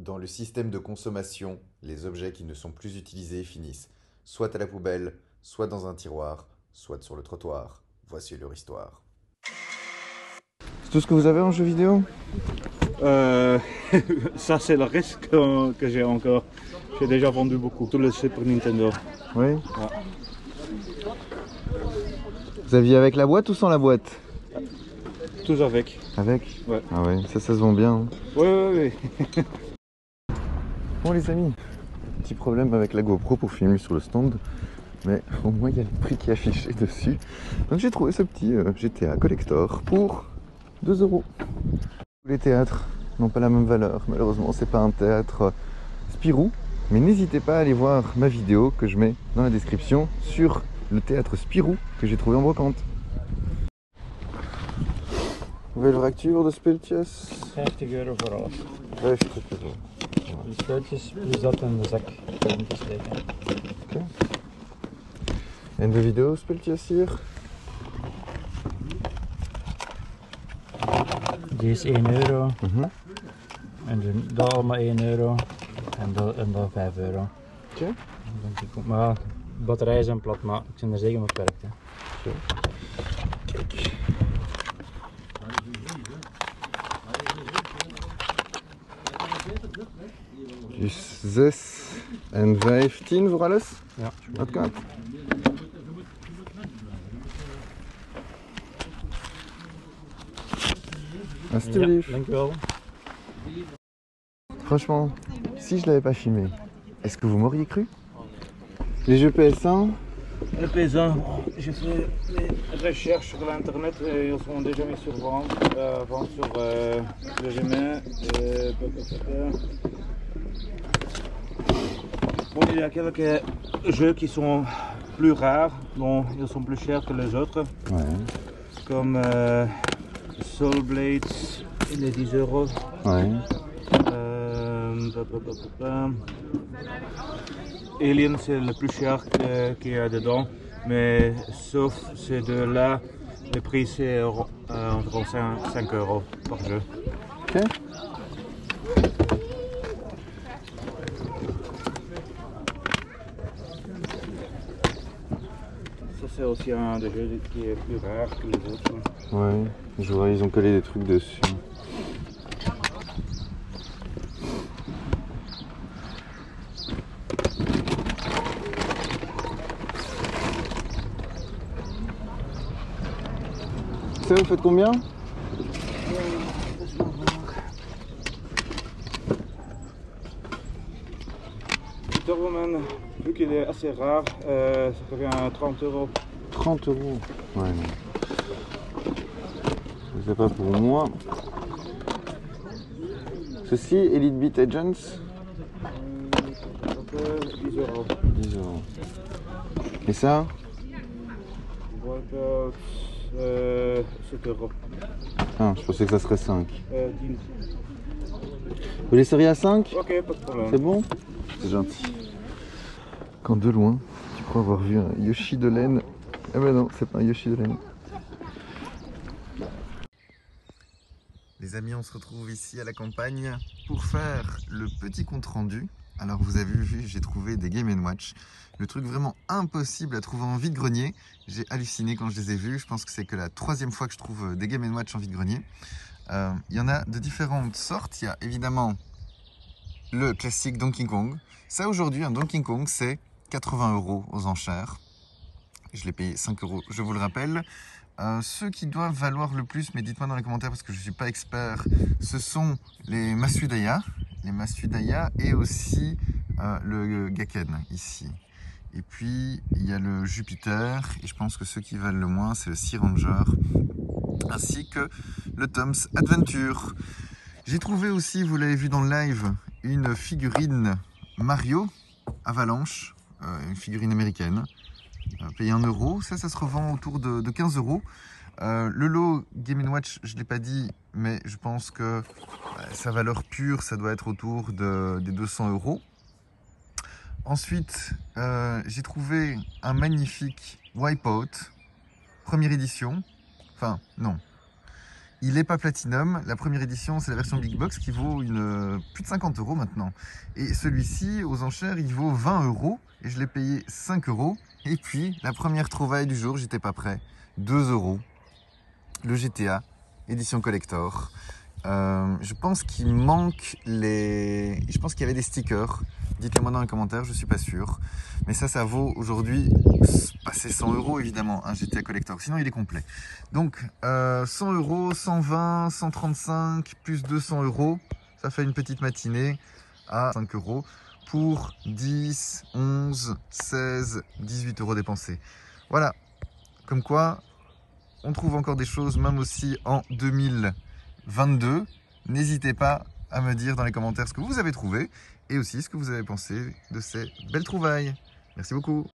Dans le système de consommation, les objets qui ne sont plus utilisés finissent soit à la poubelle, soit dans un tiroir, soit sur le trottoir. Voici leur histoire. C'est tout ce que vous avez en jeu vidéo? Euh, ça c'est le reste que, que j'ai encore. J'ai déjà vendu beaucoup. Tout le Super Nintendo. Oui. Vous aviez avec la boîte ou sans la boîte? Tous avec. Avec? Ouais. Ah ouais, ça, ça se vend bien. hein. Oui, oui, oui. Bon les amis, petit problème avec la GoPro pour filmer sur le stand, mais au moins il y a le prix qui est affiché dessus. Donc j'ai trouvé ce petit euh, GTA Collector pour 2 euros. Les théâtres n'ont pas la même valeur, malheureusement c'est pas un théâtre euh, Spirou, mais n'hésitez pas à aller voir ma vidéo que je mets dans la description sur le théâtre Spirou que j'ai trouvé en brocante. Nouvelle fracture de Speltjes 50 euro voor alles. 50 euro. De speltjes plus dat in de zak om te steken. En de vidéo Speltjes hier Die is 1 euro. Mhm. En de, dat allemaal 1 euro. En dat, en dat 5 euro. Oké. Ik, maar batterijen zijn plat, maar ik zijn er zeker beperkt. Hè. Kijk. Dus 6 en 15 voor alles? Ja. Dat kan. Alsjeblieft. Ja, dankjewel. Franchement, si je l'avais pas filmé, est-ce que vous m'auriez cru? Les jeux PS1, Le paysan, j'ai fait des recherches sur l'internet et ils sont déjà mis sur vente, euh, vente sur euh, le Gmail. et pa. Bon, il y a quelques jeux qui sont plus rares, bon, ils sont plus chers que les autres, ouais. comme euh, Soul Blades, il est 10 euros. ouais. Alien, c'est le plus cher qu'il y a dedans, mais sauf ces deux-là, le prix c'est euh, environ 5, 5 euros par jeu. Ok. Ça c'est aussi un des jeux qui est plus rare que les autres. Ouais, je vois, ils ont collé des trucs dessus. Ça, vous faites combien? Le Roman, vu qu'il est assez rare, euh, ça revient à 30 euros. 30 euros. Ouais, non. C'est pas pour moi. Ceci, Elite Beat Agents, 10 euros. 10 euros. Et ça euh, 7 euros. Ah, je pensais que ça serait 5. Euh, 10. Vous laisseriez à 5 Ok, pas de problème. C'est bon C'est gentil. Quand de loin, tu crois avoir vu un Yoshi de laine. Eh ben non, c'est pas un Yoshi de laine. Les amis, on se retrouve ici à la campagne pour faire le petit compte rendu. Alors vous avez vu, j'ai trouvé des Game Watch. Le truc vraiment impossible à trouver en vide-grenier. J'ai halluciné quand je les ai vus. Je pense que c'est que la troisième fois que je trouve des Game Watch en vide-grenier. Euh, Il y en a de différentes sortes. Il y a évidemment le classique Donkey Kong. Ça aujourd'hui, un Donkey Kong, c'est 80 euros aux enchères. Je l'ai payé 5 euros, je vous le rappelle. Euh, ceux qui doivent valoir le plus, mais dites-moi dans les commentaires parce que je ne suis pas expert, ce sont les Masudaya, les Masudaya et aussi euh, le Gaken ici. Et puis il y a le Jupiter et je pense que ceux qui valent le moins c'est le Sea Ranger ainsi que le Tom's Adventure. J'ai trouvé aussi, vous l'avez vu dans le live, une figurine Mario Avalanche, euh, une figurine américaine, euh, payée 1 euro. Ça, ça se revend autour de, de 15 euros. Euh, le lot Game Watch, je ne l'ai pas dit, mais je pense que euh, sa valeur pure, ça doit être autour de, des 200 euros. Ensuite, euh, j'ai trouvé un magnifique Wipeout, première édition. Enfin, non. Il n'est pas Platinum. La première édition, c'est la version Big Box qui vaut plus de 50 euros maintenant. Et celui-ci, aux enchères, il vaut 20 euros. Et je l'ai payé 5 euros. Et puis, la première trouvaille du jour, j'étais pas prêt. 2 euros. Le GTA, édition collector. Euh, je pense qu'il manque les. Je pense qu'il y avait des stickers. Dites-le moi dans les commentaires, je suis pas sûr. Mais ça, ça vaut aujourd'hui passer 100 euros évidemment, un GTA Collector. Sinon, il est complet. Donc, euh, 100 euros, 120, 135, plus 200 euros. Ça fait une petite matinée à 5 euros pour 10, 11, 16, 18 euros dépensés. Voilà. Comme quoi, on trouve encore des choses, même aussi en 2022. N'hésitez pas à me dire dans les commentaires ce que vous avez trouvé et aussi ce que vous avez pensé de ces belles trouvailles. Merci beaucoup.